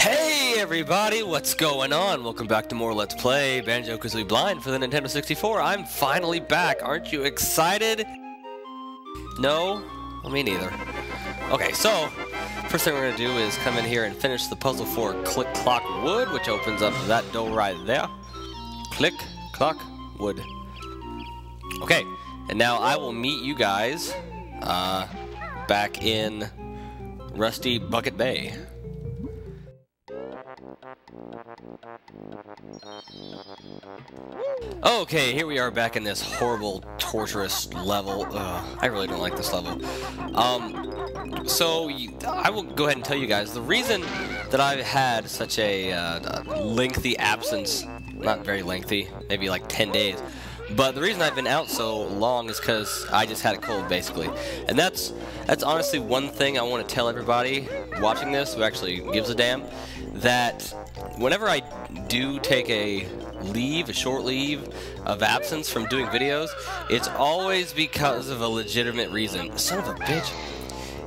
Hey everybody, what's going on? Welcome back to more Let's Play Banjo-Kazooie Blind for the Nintendo 64. I'm finally back. Aren't you excited? No? Well, me neither. Okay, so, first thing we're to do is come in here and finish the puzzle for Click Clock Wood, which opens up that door right there. Click Clock Wood. Okay, and now I will meet you guys uh, back in Rusty Bucket Bay. Okay, here we are back in this horrible, torturous level. Ugh, I really don't like this level. Um, so, I will go ahead and tell you guys, the reason that I've had such a uh, lengthy absence, not very lengthy, maybe like 10 days, but the reason I've been out so long is because I just had a cold, basically. And that's that's honestly one thing I want to tell everybody watching this who actually gives a damn, that whenever I do take a leave, a short leave of absence from doing videos, it's always because of a legitimate reason. Son of a bitch.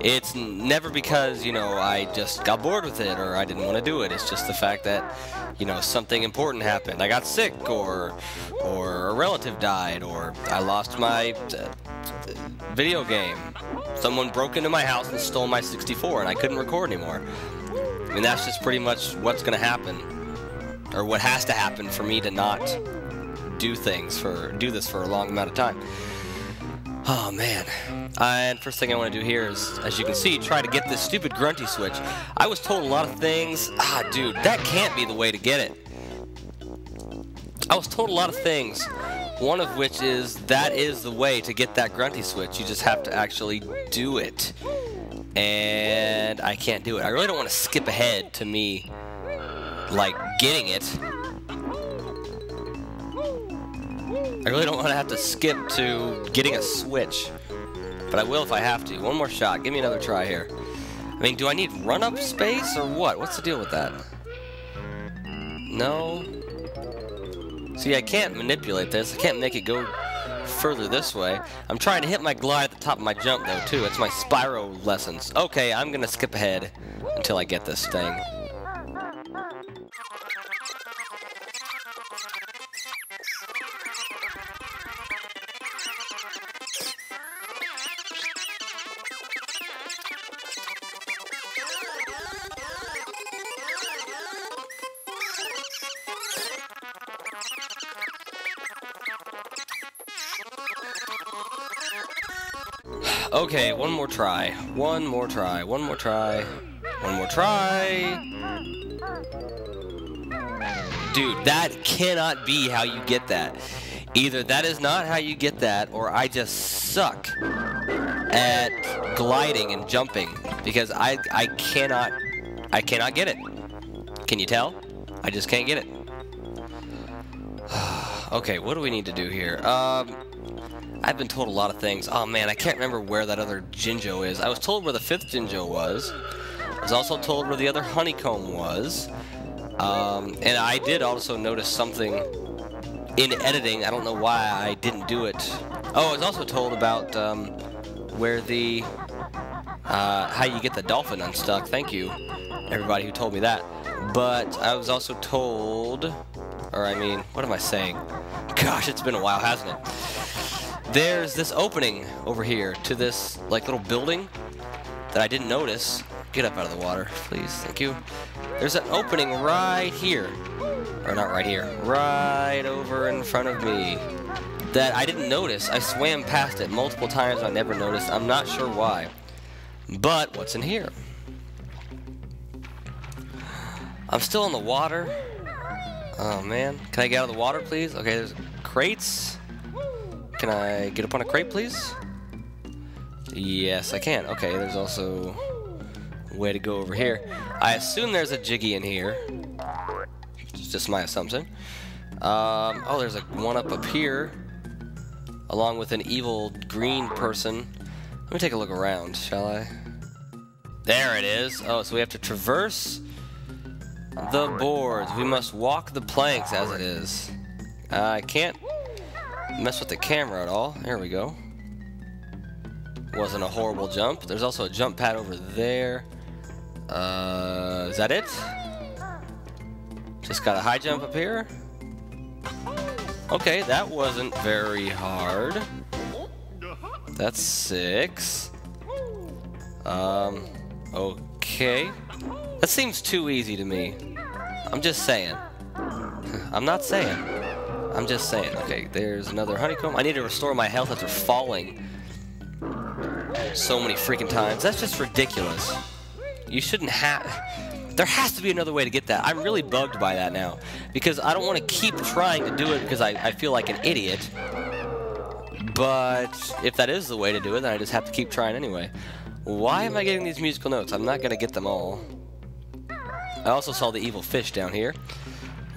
It's never because, you know, I just got bored with it or I didn't want to do it. It's just the fact that, you know, something important happened. I got sick or or a relative died or I lost my uh, video game. Someone broke into my house and stole my 64 and I couldn't record anymore. Mean, that's just pretty much what's going to happen or what has to happen for me to not do things for do this for a long amount of time. Oh man. And first thing I want to do here is, as you can see, try to get this stupid grunty switch. I was told a lot of things. Ah, dude, that can't be the way to get it. I was told a lot of things. One of which is that is the way to get that grunty switch. You just have to actually do it. And I can't do it. I really don't want to skip ahead to me, like, getting it. I really don't want to have to skip to getting a switch. But I will if I have to. One more shot. Give me another try here. I mean, do I need run-up space or what? What's the deal with that? No. See, I can't manipulate this. I can't make it go further this way. I'm trying to hit my glide at the top of my jump, though, too. It's my Spyro lessons. Okay, I'm going to skip ahead until I get this thing. Okay, one more try. One more try. One more try. One more try. Dude, that cannot be how you get that. Either that is not how you get that, or I just suck at gliding and jumping because I I cannot I cannot get it. Can you tell? I just can't get it. okay, what do we need to do here? Um I've been told a lot of things. Oh man, I can't remember where that other Jinjo is. I was told where the fifth Jinjo was. I was also told where the other honeycomb was. Um, and I did also notice something in editing. I don't know why I didn't do it. Oh, I was also told about um, where the uh, how you get the dolphin unstuck. Thank you, everybody who told me that. But I was also told, or I mean, what am I saying? Gosh, it's been a while, hasn't it? There's this opening over here to this like little building that I didn't notice. Get up out of the water, please. Thank you. There's an opening right here. Or not right here. Right over in front of me. That I didn't notice. I swam past it multiple times. I never noticed. I'm not sure why. But what's in here? I'm still in the water. Oh man. Can I get out of the water, please? Okay, there's crates. Can I get up on a crate, please? Yes, I can. Okay, there's also a way to go over here. I assume there's a Jiggy in here. It's just my assumption. Um, oh, there's a one up up here, along with an evil green person. Let me take a look around, shall I? There it is. Oh, so we have to traverse the boards. We must walk the planks as it is. Uh, I can't mess with the camera at all. There we go. Wasn't a horrible jump. There's also a jump pad over there. Uh, is that it? Just got a high jump up here. Okay, that wasn't very hard. That's six. Um, okay. That seems too easy to me. I'm just saying. I'm not saying. I'm just saying. Okay, there's another honeycomb. I need to restore my health after falling so many freaking times. That's just ridiculous. You shouldn't have... There has to be another way to get that. I'm really bugged by that now. Because I don't want to keep trying to do it because I, I feel like an idiot. But if that is the way to do it, then I just have to keep trying anyway. Why am I getting these musical notes? I'm not going to get them all. I also saw the evil fish down here.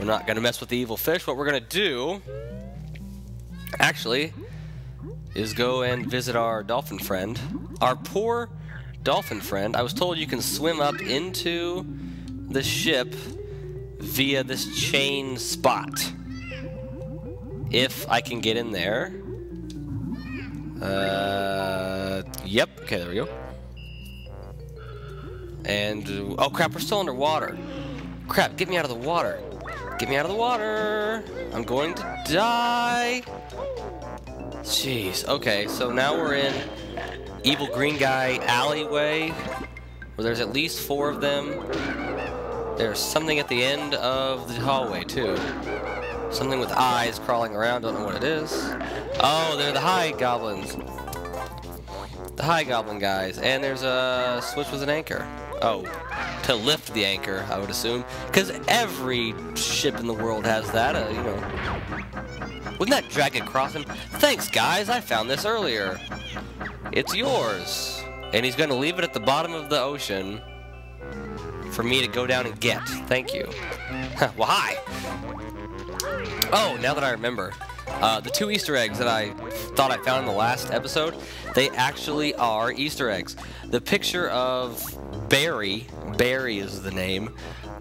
We're not going to mess with the evil fish. What we're going to do, actually, is go and visit our dolphin friend. Our poor dolphin friend. I was told you can swim up into the ship via this chain spot. If I can get in there. Uh, yep. Okay, there we go. And, oh crap, we're still underwater. Crap, get me out of the water. Get me out of the water. I'm going to die. Jeez. Okay, so now we're in Evil Green Guy alleyway, where there's at least four of them. There's something at the end of the hallway, too. Something with eyes crawling around, don't know what it is. Oh, they're the high goblins. The high goblin guys. And there's a switch with an anchor. Oh, to lift the anchor, I would assume. Because every ship in the world has that, uh, you know. Wasn't that Dragon Crossing? Thanks, guys, I found this earlier. It's yours. And he's going to leave it at the bottom of the ocean for me to go down and get. Thank you. well, hi. Oh, now that I remember. Uh, the two Easter eggs that I thought I found in the last episode, they actually are Easter eggs. The picture of Berri, Berri is the name,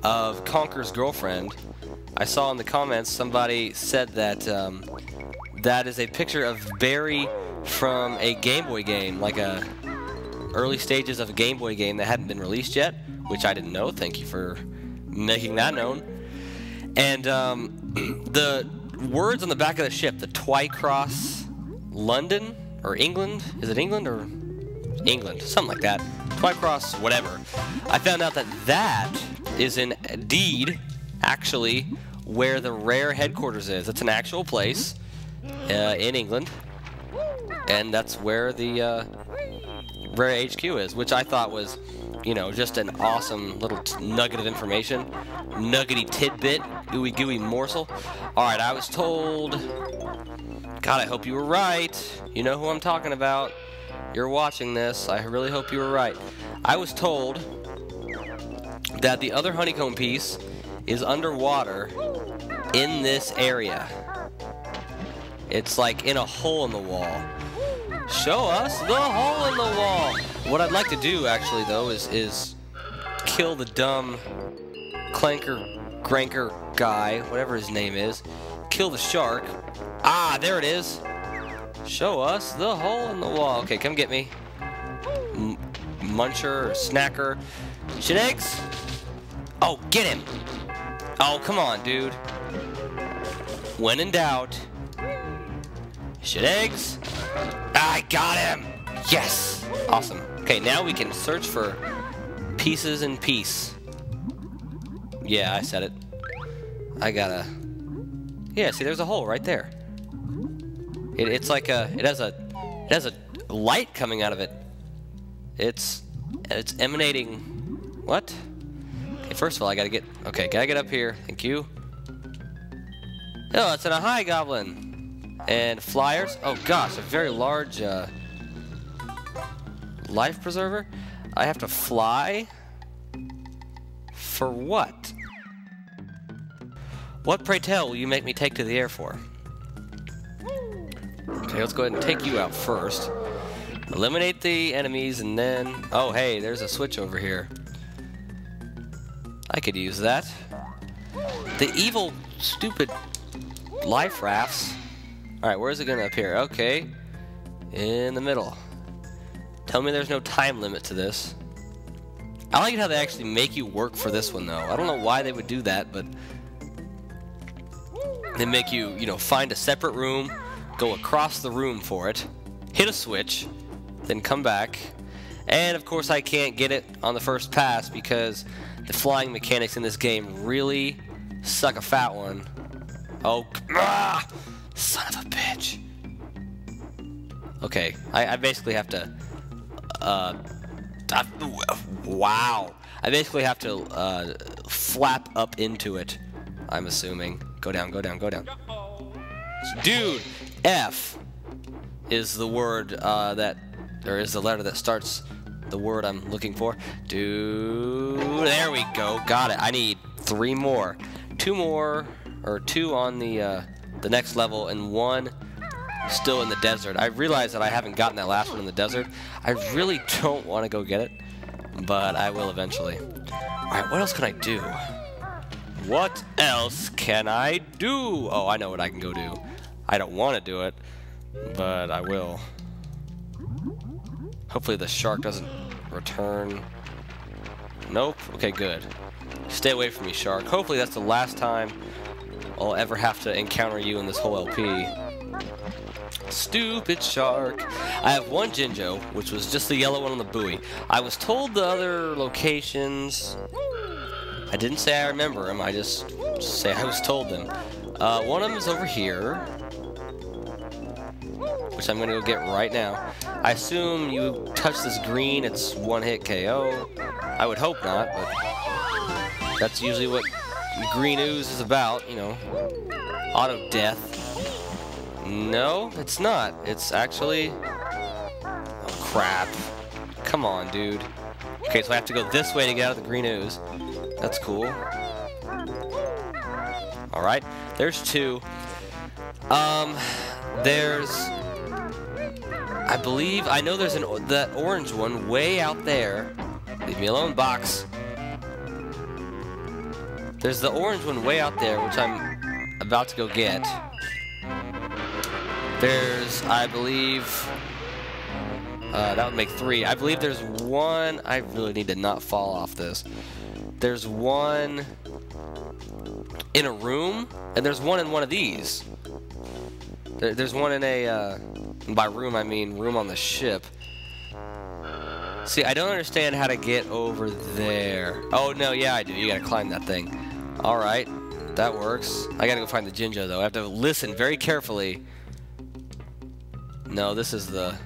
of Conker's girlfriend. I saw in the comments somebody said that um, that is a picture of Berri from a Game Boy game, like a early stages of a Game Boy game that hadn't been released yet, which I didn't know. Thank you for making that known. And um, the words on the back of the ship, the Twycross London, or England, is it England or England? Something like that. Twycross, whatever. I found out that that is indeed actually where the Rare headquarters is. It's an actual place uh, in England, and that's where the uh, Rare HQ is, which I thought was, you know, just an awesome little nugget of information. Nuggety tidbit, ooey gooey morsel. Alright, I was told... God, I hope you were right. You know who I'm talking about you're watching this, I really hope you were right. I was told that the other honeycomb piece is underwater in this area. It's like in a hole in the wall. Show us the hole in the wall. What I'd like to do, actually, though, is is kill the dumb clanker, granker guy, whatever his name is. Kill the shark. Ah, there it is. Show us the hole in the wall. Okay, come get me. M muncher or snacker. Eggs? Oh, get him. Oh, come on, dude. When in doubt. Shit eggs. I got him. Yes. Awesome. Okay, now we can search for pieces in peace. Yeah, I said it. I gotta... Yeah, see, there's a hole right there. It, it's like a, it has a, it has a light coming out of it. It's, it's emanating, what? Okay, first of all, I gotta get, okay, gotta get up here. Thank you. Oh, it's in a high goblin. And flyers. Oh gosh, a very large uh, life preserver. I have to fly? For what? What, pray tell, will you make me take to the air for? Okay, let's go ahead and take you out first. Eliminate the enemies and then... Oh, hey, there's a switch over here. I could use that. The evil, stupid life rafts. Alright, where is it going to appear? Okay. In the middle. Tell me there's no time limit to this. I like how they actually make you work for this one, though. I don't know why they would do that, but They make you, you know, find a separate room, go across the room for it, hit a switch, then come back. And of course I can't get it on the first pass because the flying mechanics in this game really suck a fat one. Oh, ah, son of a bitch. Okay, I, I basically have to, uh, I, wow. I basically have to, uh, flap up into it, I'm assuming. Go down, go down, go down. Dude, F is the word, uh, that, or is the letter that starts the word I'm looking for. Dude, there we go, got it. I need three more. Two more, or two on the, uh, the next level, and one still in the desert. I realize that I haven't gotten that last one in the desert. I really don't want to go get it, but I will eventually. Alright, what else can I do? What else can I do? Oh, I know what I can go do. I don't want to do it, but I will. Hopefully the shark doesn't return. Nope. Okay, good. Stay away from me, shark. Hopefully that's the last time I'll ever have to encounter you in this whole LP. Stupid shark. I have one Jinjo, which was just the yellow one on the buoy. I was told the other locations... I didn't say I remember them, I just say I was told them. Uh, one of them is over here. Which I'm going to go get right now. I assume you touch this green, it's one-hit KO. I would hope not, but... That's usually what green ooze is about, you know. Auto death. No, it's not. It's actually... Oh, crap. Come on, dude. Okay, so I have to go this way to get out of the green ooze. That's cool. Alright, there's two. Um, there's... I believe... I know there's an that orange one way out there. Leave me alone, box. There's the orange one way out there, which I'm about to go get. There's, I believe, uh, that would make three. I believe there's one, I really need to not fall off this. There's one in a room, and there's one in one of these. There, there's one in a, uh, by room I mean room on the ship. See, I don't understand how to get over there. Oh, no, yeah, I do. You gotta climb that thing. Alright, that works. I gotta go find the Jinjo, though. I have to listen very carefully no, this is the...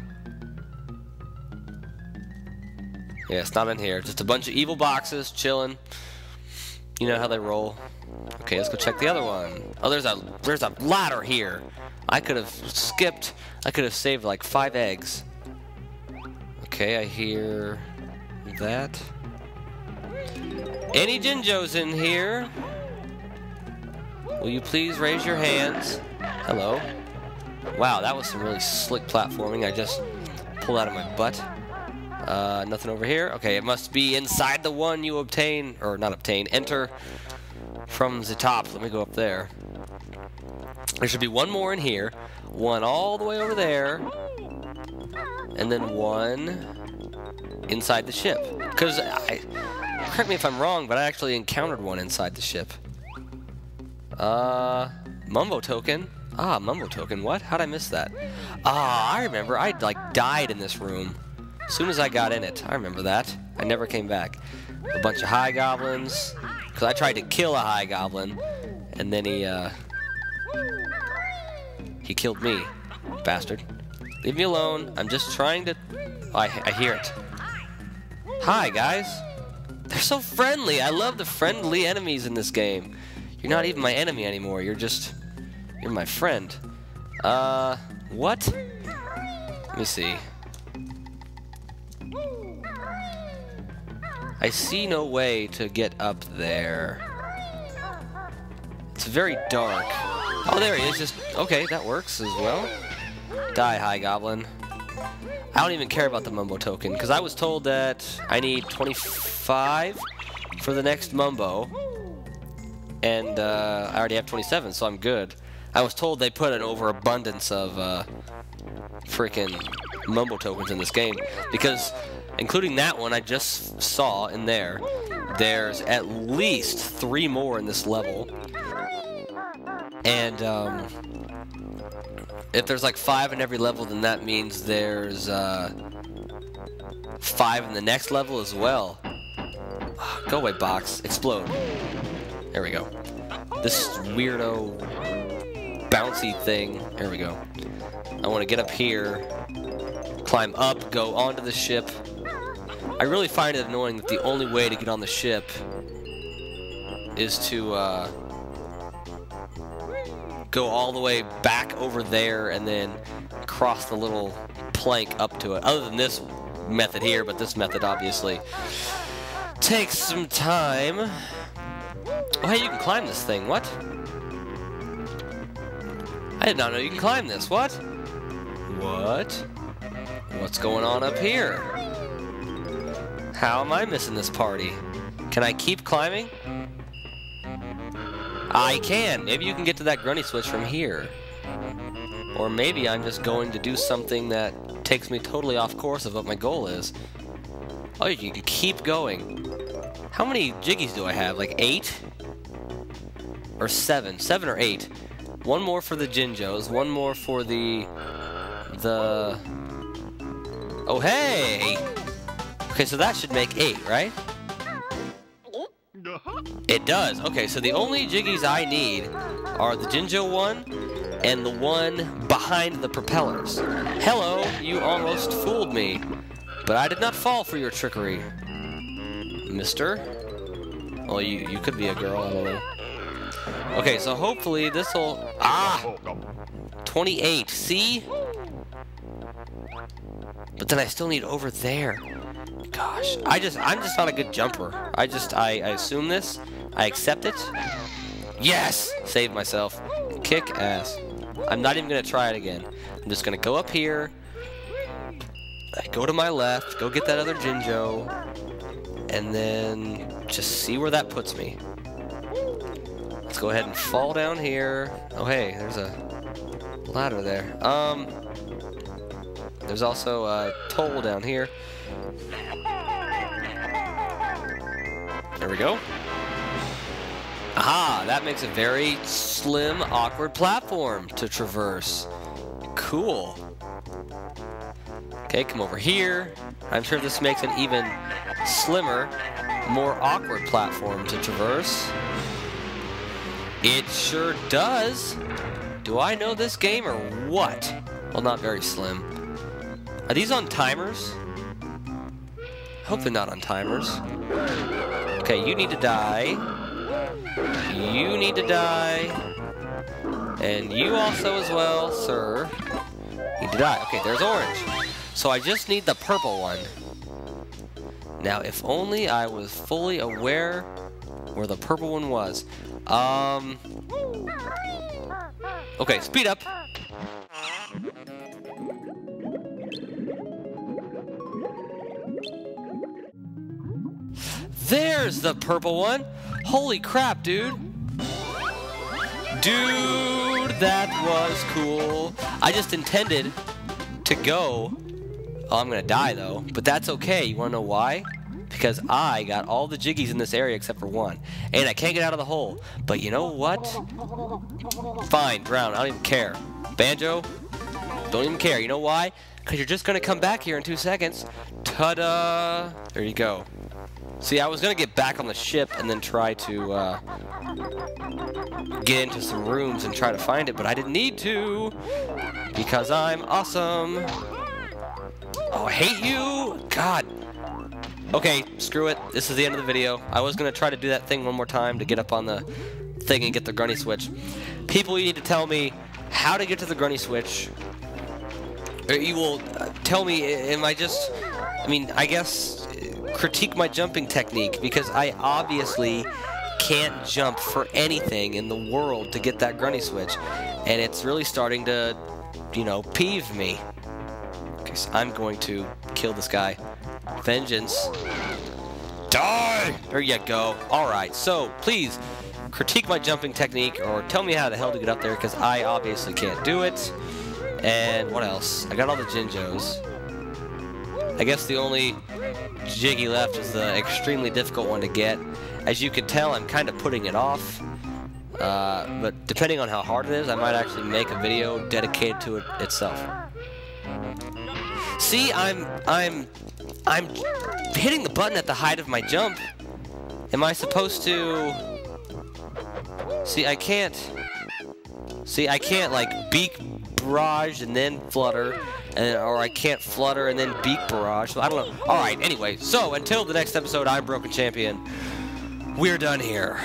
Yeah, it's not in here. Just a bunch of evil boxes chilling. You know how they roll. Okay, let's go check the other one. Oh, there's a there's a ladder here. I could have skipped. I could have saved like five eggs. Okay, I hear that. Any Jinjos in here? Will you please raise your hands? Hello. Wow, that was some really slick platforming I just pulled out of my butt. Uh, nothing over here. Okay, it must be inside the one you obtain, or not obtain, enter from the top. Let me go up there. There should be one more in here, one all the way over there, and then one inside the ship. Because, I correct me if I'm wrong, but I actually encountered one inside the ship. Uh, Mumbo token. Ah, Mumbo token. What? How'd I miss that? Ah, I remember. I, like, died in this room. As soon as I got in it. I remember that. I never came back. A bunch of high goblins. Because I tried to kill a high goblin. And then he, uh... He killed me. Bastard. Leave me alone. I'm just trying to... Oh, I, I hear it. Hi, guys. They're so friendly. I love the friendly enemies in this game. You're not even my enemy anymore. You're just you're my friend. Uh, what? Let me see. I see no way to get up there. It's very dark. Oh, there he is. Just okay, that works as well. Die, High Goblin. I don't even care about the Mumbo token, because I was told that I need 25 for the next Mumbo. And uh, I already have 27, so I'm good. I was told they put an overabundance of uh, freaking mumbo tokens in this game because including that one I just saw in there there's at least three more in this level And um, if there's like five in every level, then that means there's uh, five in the next level as well. Go away, box. Explode. There we go. This weirdo bouncy thing. There we go. I want to get up here, climb up, go onto the ship. I really find it annoying that the only way to get on the ship is to uh, go all the way back over there and then cross the little plank up to it. Other than this method here, but this method obviously takes some time. Oh, hey, you can climb this thing. What? I did not know you can climb this. What? What? What's going on up here? How am I missing this party? Can I keep climbing? I can. Maybe you can get to that grunty switch from here. Or maybe I'm just going to do something that takes me totally off course of what my goal is. Oh, you can keep going. How many jiggies do I have? Like eight? Or seven? Seven or eight. One more for the Jinjos, one more for the... The... Oh, hey! Okay, so that should make eight, right? It does. Okay, so the only Jiggies I need are the Jinjo one and the one behind the propellers. Hello, you almost fooled me. But I did not fall for your trickery. Mister? Well, you, you could be a girl, I don't know. Okay, so hopefully this'll... Ah! 28, see? But then I still need over there. Gosh, I just, I'm just not a good jumper. I just, I, I assume this. I accept it. Yes! Save myself. Kick ass. I'm not even going to try it again. I'm just going to go up here. I go to my left, go get that other Jinjo, and then just see where that puts me. Let's go ahead and fall down here. Oh, hey, there's a ladder there. Um, there's also a toll down here. There we go. Aha, that makes a very slim, awkward platform to traverse. Cool. Okay, come over here. I'm sure this makes an even slimmer, more awkward platform to traverse. It sure does. Do I know this game or what? Well, not very slim. Are these on timers? I hope they're not on timers. Okay, you need to die. You need to die. And you also as well, sir. Need to die. Okay, there's orange. So I just need the purple one. Now, if only I was fully aware where the purple one was. Um... Okay, speed up. There's the purple one. Holy crap, dude. Dude, that was cool. I just intended to go. Oh, I'm to die, though. But that's okay. You want to know why? Because I got all the jiggies in this area except for one. And I can't get out of the hole. But you know what? Fine, drown. I don't even care. Banjo, don't even care. You know why? Because you're just to come back here in two seconds. Ta-da! There you go. See, I was going to get back on the ship and then try to uh, get into some rooms and try to find it, but I didn't need to because I'm awesome. Oh, I hate you! God. Okay, screw it. This is the end of the video. I was going to try to do that thing one more time to get up on the thing and get the grunty switch. People, you need to tell me how to get to the grunty switch. You will uh, tell me, am I just... I mean, I guess critique my jumping technique because I obviously can't jump for anything in the world to get that grunty switch. And it's really starting to, you know, peeve me. Okay, so I'm going to kill this guy. Vengeance. Die! There you go. Alright, so please critique my jumping technique or tell me how the hell to get up there because I obviously can't do it. And what else? I got all the Jinjos. I guess the only Jiggy left is the extremely difficult one to get. As you can tell, I'm kind of putting it off. Uh, but depending on how hard it is, I might actually make a video dedicated to it itself. See, I'm I'm I'm hitting the button at the height of my jump. Am I supposed to? See, I can't. See, I can't like beak barrage and then flutter, and or I can't flutter and then beak barrage. I don't know. All right. Anyway, so until the next episode, I'm Broken Champion. We're done here.